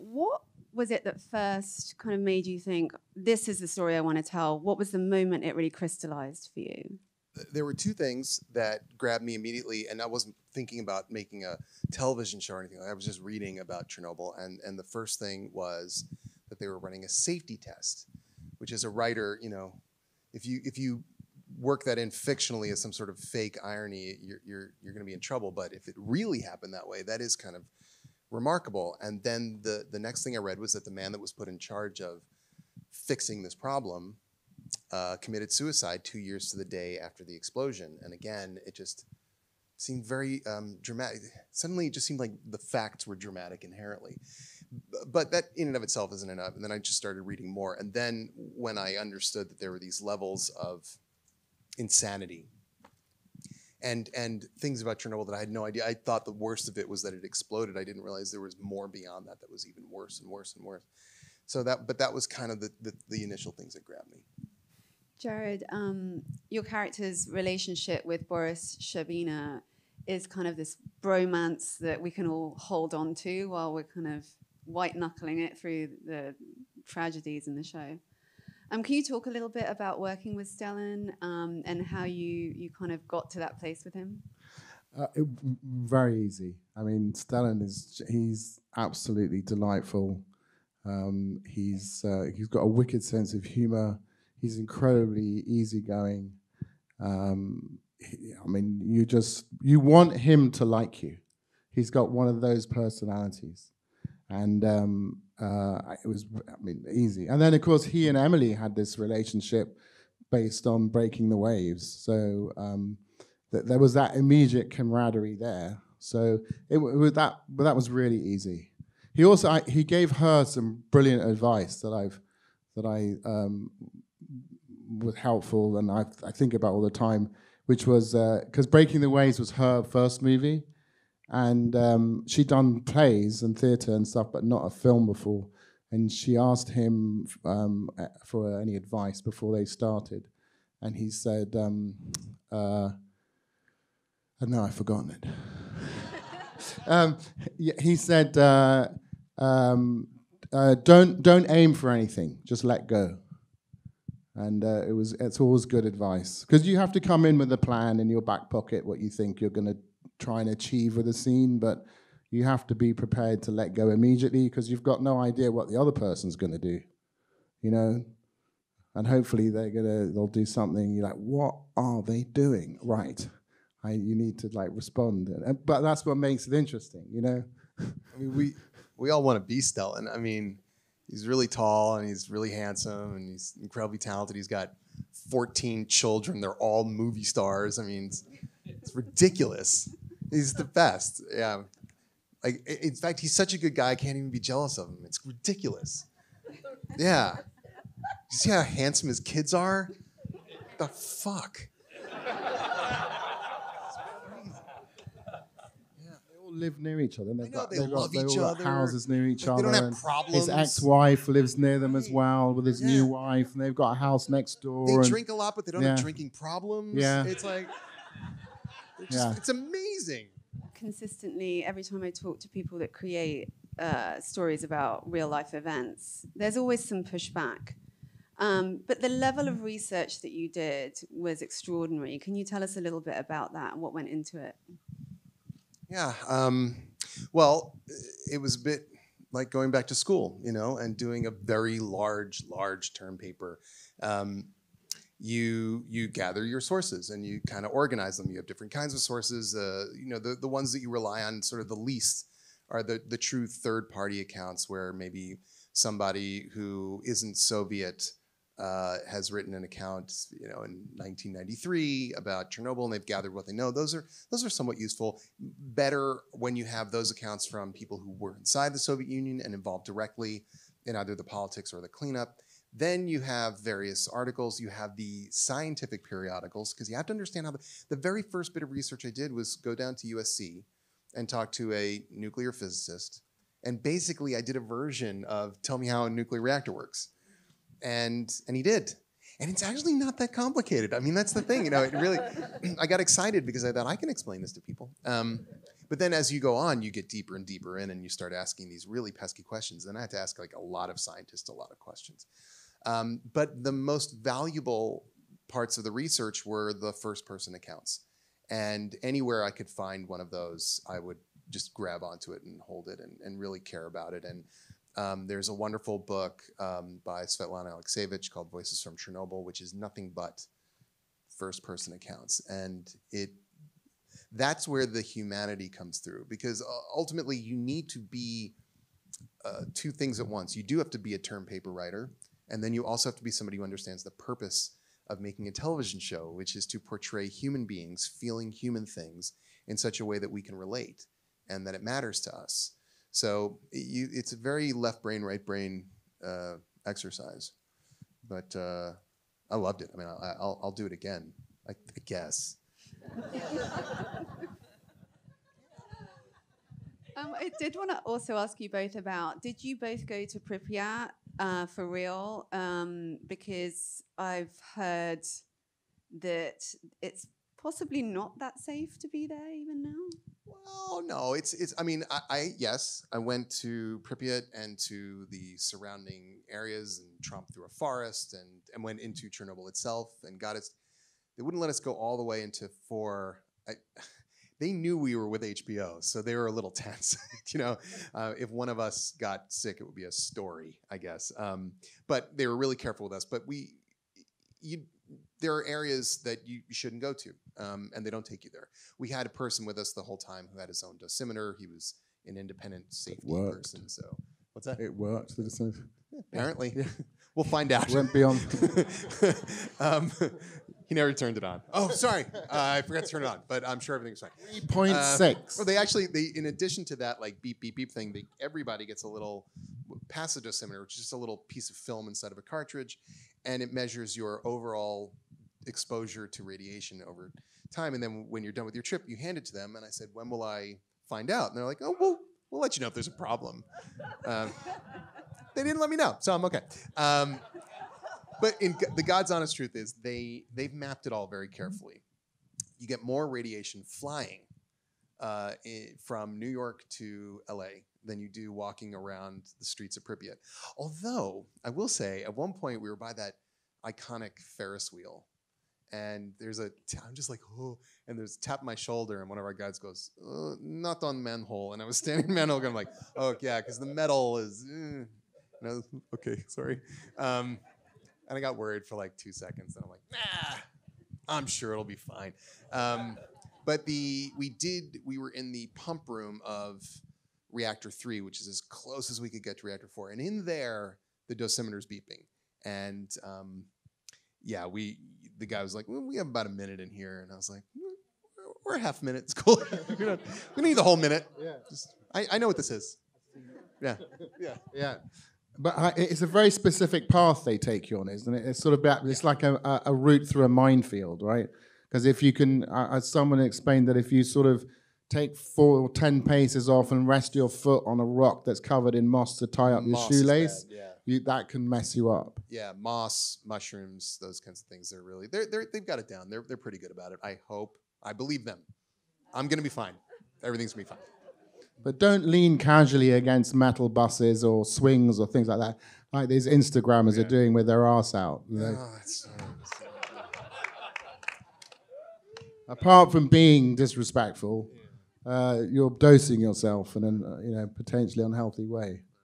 what was it that first kind of made you think this is the story I want to tell? What was the moment it really crystallized for you? There were two things that grabbed me immediately, and I wasn't thinking about making a television show or anything. I was just reading about Chernobyl, and and the first thing was that they were running a safety test, which as a writer, you know, if you if you work that in fictionally as some sort of fake irony, you're you're you're going to be in trouble. But if it really happened that way, that is kind of remarkable. And then the the next thing I read was that the man that was put in charge of fixing this problem uh, committed suicide two years to the day after the explosion. And again, it just seemed very um, dramatic. Suddenly, it just seemed like the facts were dramatic inherently. But that in and of itself isn't enough. And then I just started reading more. And then when I understood that there were these levels of insanity and and things about Chernobyl that I had no idea. I thought the worst of it was that it exploded. I didn't realize there was more beyond that that was even worse and worse and worse. So that, but that was kind of the the, the initial things that grabbed me. Jared, um, your character's relationship with Boris Shcherbina is kind of this bromance that we can all hold on to while we're kind of white knuckling it through the tragedies in the show. Um, can you talk a little bit about working with Stellan um, and how you, you kind of got to that place with him? Uh, it, very easy. I mean, Stellan is he's absolutely delightful. Um, he's uh, he's got a wicked sense of humor. He's incredibly easygoing. Um, he, I mean, you just you want him to like you. He's got one of those personalities, and um, uh, it was, I mean, easy. And then, of course, he and Emily had this relationship based on breaking the waves. So um, th- there was that immediate camaraderie there. So it, it was that, but that was really easy. He also I, he gave her some brilliant advice that I've that I um, was helpful and I, I think about all the time, which was because uh, Breaking the Waves was her first movie, and um, she'd done plays and theatre and stuff, but not a film before. And she asked him um, for any advice before they started, and he said, um, uh, "No, I've forgotten it." um, he said, uh, um, uh, "Don't don't aim for anything. Just let go." And uh, it was it's always good advice because you have to come in with a plan in your back pocket, what you think you're going to try and achieve with a scene, but you have to be prepared to let go immediately because you've got no idea what the other person's going to do, you know. And hopefully they're gonna they'll do something. You're like, what are they doing? Right, I, you need to like respond. But that's what makes it interesting, you know. I mean, we we all want to be Stellan. I mean, he's really tall and he's really handsome and he's incredibly talented. He's got 14 children. They're all movie stars. I mean, it's, it's ridiculous. He's the best. Yeah. Like, in fact, he's such a good guy. I can't even be jealous of him. It's ridiculous. Yeah. You see how handsome his kids are? The fuck. Yeah. They all live near each other. They've got, they they've love got, each other. houses near each like other. They don't have problems. His ex-wife lives near them as well with his yeah. new wife, and they've got a house next door. They and, drink a lot, but they don't yeah. have drinking problems. Yeah, it's like just, yeah. it's amazing. Consistently, every time I talk to people that create uh, stories about real life events, there's always some pushback. Um, but the level of research that you did was extraordinary. Can you tell us a little bit about that and what went into it? Yeah. Um, well, it was a bit like going back to school, you know, and doing a very large, large term paper. Um, you you gather your sources and you kind of organize them. You have different kinds of sources. Uh, you know, the, the ones that you rely on sort of the least are the, the true third party accounts where maybe somebody who isn't Soviet uh, has written an account, you know, in 1993 about Chernobyl, and they've gathered what they know. Those are those are somewhat useful. Better when you have those accounts from people who were inside the Soviet Union and involved directly in either the politics or the cleanup. Then you have various articles. You have the scientific periodicals, because you have to understand how the, the very first bit of research I did was go down to USC and talk to a nuclear physicist. And basically, I did a version of tell me how a nuclear reactor works. And, and he did. And it's actually not that complicated. I mean, that's the thing. You know, it really, I got excited because I thought I can explain this to people. Um, but then as you go on, you get deeper and deeper in, and you start asking these really pesky questions. And I had to ask like a lot of scientists a lot of questions. Um, but the most valuable parts of the research were the first person accounts. And anywhere I could find one of those, I would just grab onto it and hold it and, and really care about it. And um, there's a wonderful book um, by Svetlana Alexievich called Voices from Chernobyl, which is nothing but first person accounts. And it that's where the humanity comes through because uh, ultimately you need to be uh, two things at once. You do have to be a term paper writer, and then you also have to be somebody who understands the purpose of making a television show, which is to portray human beings feeling human things in such a way that we can relate and that it matters to us. So you, it's a very left brain, right brain uh, exercise. But uh, I loved it. I mean, I, will I'll do it again, I, I guess. Um, I did want to also ask you both about did you both go to Pripyat uh, for real? Um, because I've heard that it's possibly not that safe to be there even now. Well, no, it's it's. I mean, I, I yes, I went to Pripyat and to the surrounding areas and tromped through a forest and and went into Chernobyl itself and got us. They wouldn't let us go all the way into four. I, they knew we were with HBO, so they were a little tense. you know, uh, if one of us got sick, it would be a story, I guess. Um, but they were really careful with us. But we, you, there are areas that you shouldn't go to, um, and they don't take you there. We had a person with us the whole time who had his own dosimeter. He was an independent safety person. So what's that? It worked. Apparently, yeah. we'll find out. Went beyond. um, he never turned it on. Oh, sorry, uh, I forgot to turn it on, but I'm sure everything's fine. Three point uh, six. Well, they actually, they in addition to that, like beep beep beep thing, they, everybody gets a little passive dosimeter, which is just a little piece of film inside of a cartridge, and it measures your overall exposure to radiation over time. And then when you're done with your trip, you hand it to them, and I said, "When will I find out?" And they're like, "Oh, we'll we'll let you know if there's a problem." Um, they didn't let me know, so I'm okay. Um, but in, the God's honest truth is they they've mapped it all very carefully. You get more radiation flying uh, from New York to LA than you do walking around the streets of Pripyat. Although I will say, at one point we were by that iconic Ferris wheel, and there's a t- I'm just like oh, and there's tap my shoulder, and one of our guides goes, uh, "Not on manhole," and I was standing in manhole, and I'm like, "Oh yeah," because the metal is. Eh. No, okay, sorry. Um, and I got worried for like two seconds, and I'm like, nah, I'm sure it'll be fine. Um, but the we did we were in the pump room of reactor three, which is as close as we could get to reactor four, and in there the dosimeter's beeping, and um, yeah, we the guy was like, well, we have about a minute in here, and I was like, we're a half minute. It's cool. we need the whole minute. Yeah. Just, I, I know what this is. Yeah. Yeah. Yeah. But it's a very specific path they take you on, isn't it? It's sort of about, it's like a, a route through a minefield, right? Because if you can, as someone explained, that if you sort of take four or ten paces off and rest your foot on a rock that's covered in moss to tie up moss your shoelace, yeah. you, that can mess you up. Yeah, moss, mushrooms, those kinds of things. They're really they're, they're they've got it down. They're they're pretty good about it. I hope. I believe them. I'm gonna be fine. Everything's gonna be fine. But don't lean casually against metal buses or swings or things like that, like these Instagrammers yeah. are doing with their ass out. Oh, Apart from being disrespectful, uh, you're dosing yourself in a you know potentially unhealthy way.